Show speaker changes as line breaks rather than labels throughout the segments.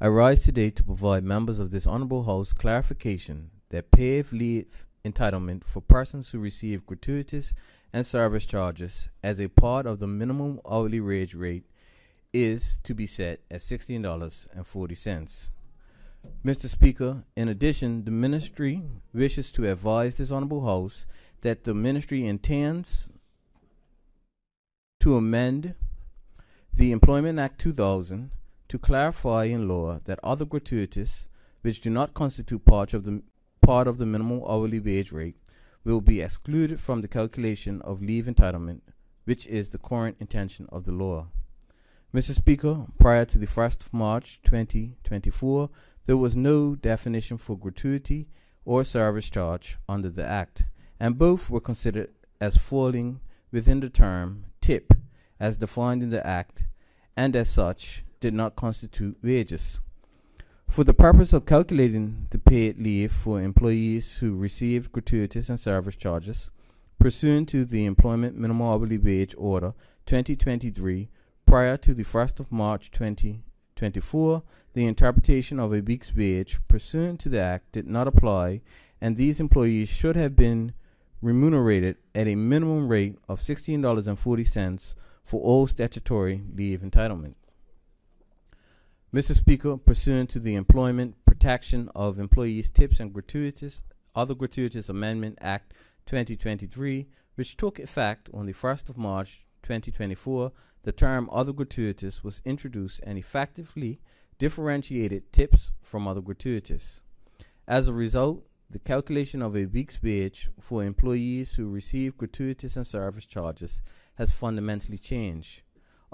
I rise today to provide members of this Honorable House clarification that paid leave entitlement for persons who receive gratuitous and service charges as a part of the minimum hourly wage rate is to be set at $16.40. Mr. Speaker, in addition, the ministry wishes to advise this Honorable House that the ministry intends to amend the Employment Act 2000 to clarify in law that other gratuities which do not constitute part of the part of the minimum hourly wage rate will be excluded from the calculation of leave entitlement, which is the current intention of the law. Mr. Speaker, prior to the 1st of March 2024, there was no definition for gratuity or service charge under the Act, and both were considered as falling within the term tip as defined in the Act, and as such did not constitute wages. For the purpose of calculating the paid leave for employees who received gratuities and service charges, pursuant to the Employment Minimum Hourly Wage Order 2023, prior to the 1st of March 2024, the interpretation of a week's wage pursuant to the Act did not apply, and these employees should have been remunerated at a minimum rate of $16.40 for all statutory leave entitlement. Mr. Speaker, pursuant to the Employment Protection of Employees Tips and Gratuities, Other Gratuitous Amendment Act 2023, which took effect on the 1st of March 2024, the term other gratuitous was introduced and effectively differentiated tips from other gratuitous. As a result, the calculation of a week's wage for employees who receive gratuitous and service charges has fundamentally changed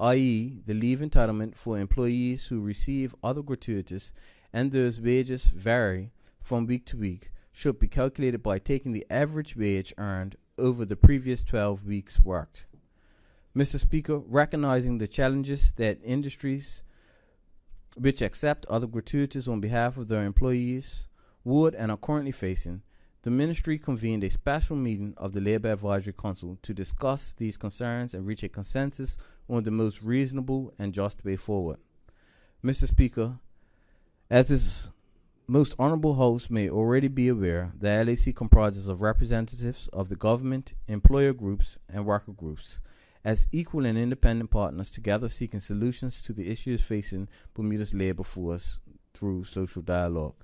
i.e., the leave entitlement for employees who receive other gratuities and those wages vary from week to week, should be calculated by taking the average wage earned over the previous 12 weeks worked. Mr. Speaker, recognizing the challenges that industries which accept other gratuities on behalf of their employees would and are currently facing, the ministry convened a special meeting of the Labor Advisory Council to discuss these concerns and reach a consensus on the most reasonable and just way forward. Mr. Speaker, as this most honorable host may already be aware, the LAC comprises of representatives of the government, employer groups, and worker groups as equal and independent partners together seeking solutions to the issues facing Bermuda's labor force through social dialogue.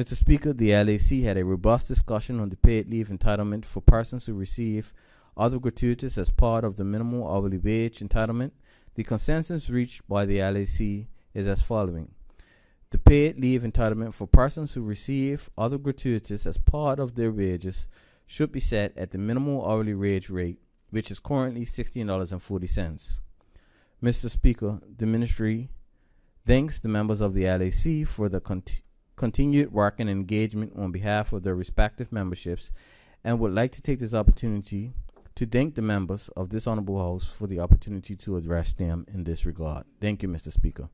Mr. Speaker, the LAC had a robust discussion on the paid leave entitlement for persons who receive other gratuities as part of the minimum hourly wage entitlement. The consensus reached by the LAC is as following. The paid leave entitlement for persons who receive other gratuities as part of their wages should be set at the minimum hourly wage rate, which is currently $16.40. Mr. Speaker, the ministry thanks the members of the LAC for the continued continued work and engagement on behalf of their respective memberships and would like to take this opportunity to thank the members of this honorable house for the opportunity to address them in this regard. Thank you, Mr. Speaker.